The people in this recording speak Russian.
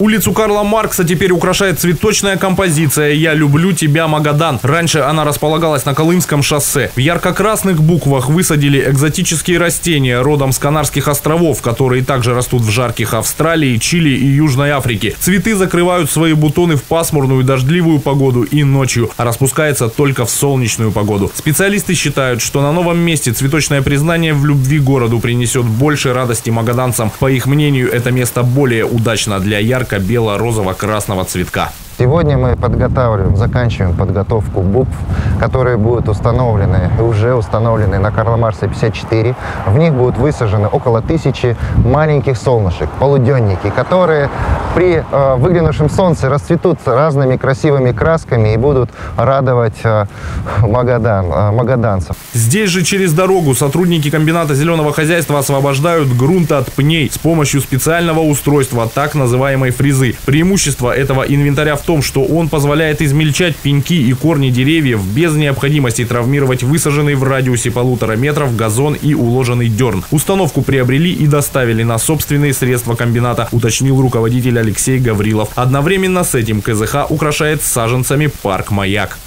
Улицу Карла Маркса теперь украшает цветочная композиция «Я люблю тебя, Магадан». Раньше она располагалась на Колымском шоссе. В ярко-красных буквах высадили экзотические растения родом с Канарских островов, которые также растут в жарких Австралии, Чили и Южной Африке. Цветы закрывают свои бутоны в пасмурную дождливую погоду и ночью, а распускается только в солнечную погоду. Специалисты считают, что на новом месте цветочное признание в любви городу принесет больше радости магаданцам. По их мнению, это место более удачно для ярко ярко-бело-розово-красного цветка. Сегодня мы подготавливаем, заканчиваем подготовку букв, которые будут установлены, уже установлены на Карла Марса 54. В них будут высажены около тысячи маленьких солнышек, полуденники, которые при э, выглянувшем солнце расцветут разными красивыми красками и будут радовать э, Магадан, э, магаданцев. Здесь же через дорогу сотрудники комбината зеленого хозяйства освобождают грунт от пней с помощью специального устройства, так называемой фрезы. Преимущество этого инвентаря в том, том, что он позволяет измельчать пеньки и корни деревьев без необходимости травмировать высаженный в радиусе полутора метров газон и уложенный дерн. Установку приобрели и доставили на собственные средства комбината, уточнил руководитель Алексей Гаврилов. Одновременно с этим КЗХ украшает саженцами парк «Маяк».